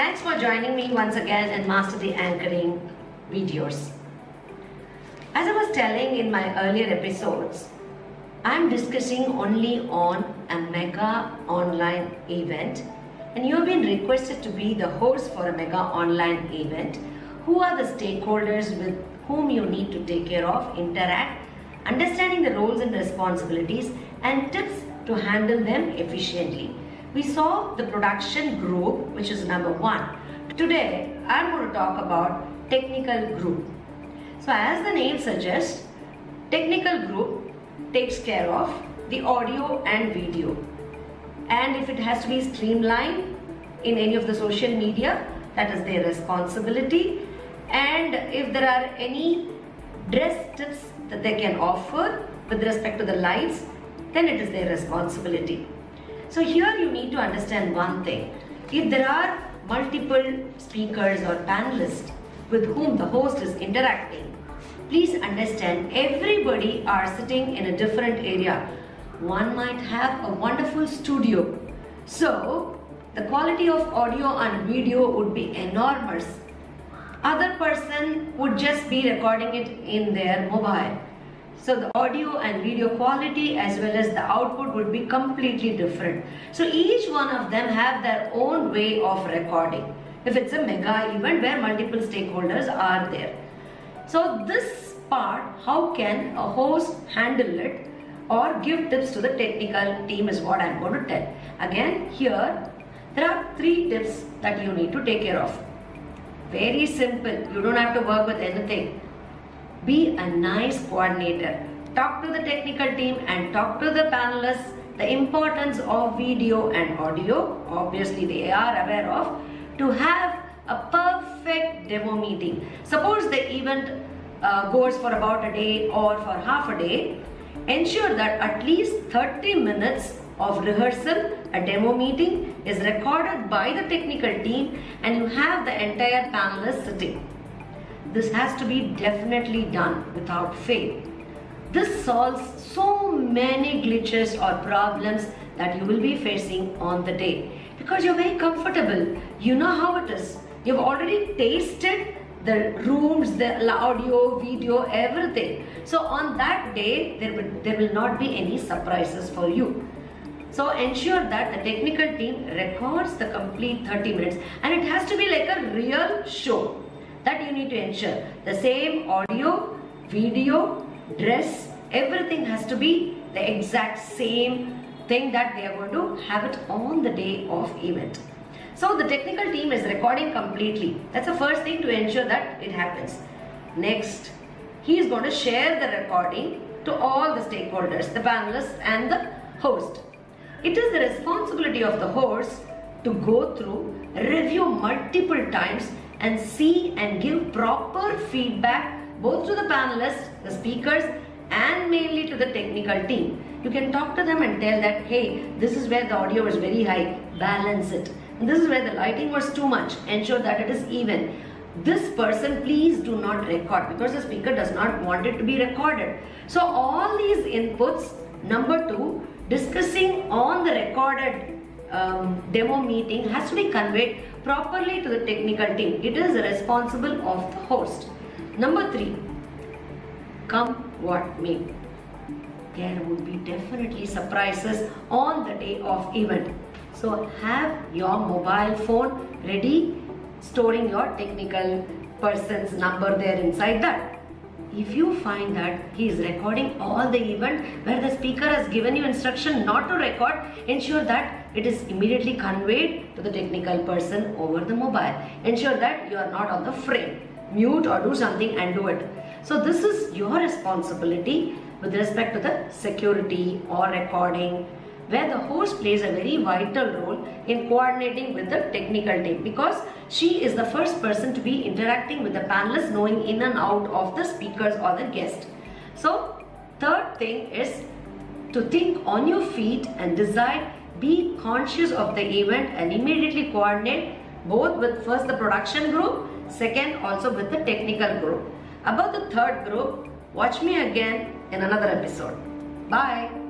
Thanks for joining me once again in Master the Anchoring videos. As I was telling in my earlier episodes, I'm discussing only on a mega online event and you have been requested to be the host for a mega online event. Who are the stakeholders with whom you need to take care of, interact, understanding the roles and responsibilities and tips to handle them efficiently. We saw the production group which is number one. Today I'm going to talk about technical group. So as the name suggests, technical group takes care of the audio and video. And if it has to be streamlined in any of the social media, that is their responsibility. And if there are any dress tips that they can offer with respect to the lights, then it is their responsibility. So here you need to understand one thing. If there are multiple speakers or panelists with whom the host is interacting, please understand everybody are sitting in a different area. One might have a wonderful studio. So the quality of audio and video would be enormous. Other person would just be recording it in their mobile. So the audio and video quality as well as the output would be completely different. So each one of them have their own way of recording. If it's a mega event where multiple stakeholders are there. So this part, how can a host handle it or give tips to the technical team is what I'm going to tell. Again, here there are three tips that you need to take care of. Very simple. You don't have to work with anything. Be a nice coordinator. Talk to the technical team and talk to the panelists the importance of video and audio. Obviously, they are aware of to have a perfect demo meeting. Suppose the event uh, goes for about a day or for half a day, ensure that at least 30 minutes of rehearsal, a demo meeting is recorded by the technical team and you have the entire panelists sitting. This has to be definitely done without fail. This solves so many glitches or problems that you will be facing on the day because you're very comfortable. You know how it is. You've already tasted the rooms, the audio, video, everything. So on that day, there will, there will not be any surprises for you. So ensure that the technical team records the complete 30 minutes and it has to be like a real show that you need to ensure. The same audio, video, dress, everything has to be the exact same thing that they are going to have it on the day of event. So the technical team is recording completely. That's the first thing to ensure that it happens. Next, he is going to share the recording to all the stakeholders, the panelists and the host. It is the responsibility of the host to go through, review multiple times and see and give proper feedback both to the panelists, the speakers and mainly to the technical team. You can talk to them and tell that, hey, this is where the audio was very high, balance it. And this is where the lighting was too much, ensure that it is even. This person, please do not record because the speaker does not want it to be recorded. So all these inputs, number two, discussing on the recorded um, demo meeting has to be conveyed properly to the technical team. It is responsible of the host. Number three, come what may. There would be definitely surprises on the day of event. So have your mobile phone ready, storing your technical person's number there inside that. If you find that he is recording all the event where the speaker has given you instruction not to record, ensure that it is immediately conveyed to the technical person over the mobile. Ensure that you are not on the frame. Mute or do something and do it. So this is your responsibility with respect to the security or recording where the host plays a very vital role in coordinating with the technical team because she is the first person to be interacting with the panelists knowing in and out of the speakers or the guest. So third thing is to think on your feet and decide be conscious of the event and immediately coordinate both with first the production group second also with the technical group. About the third group watch me again in another episode. Bye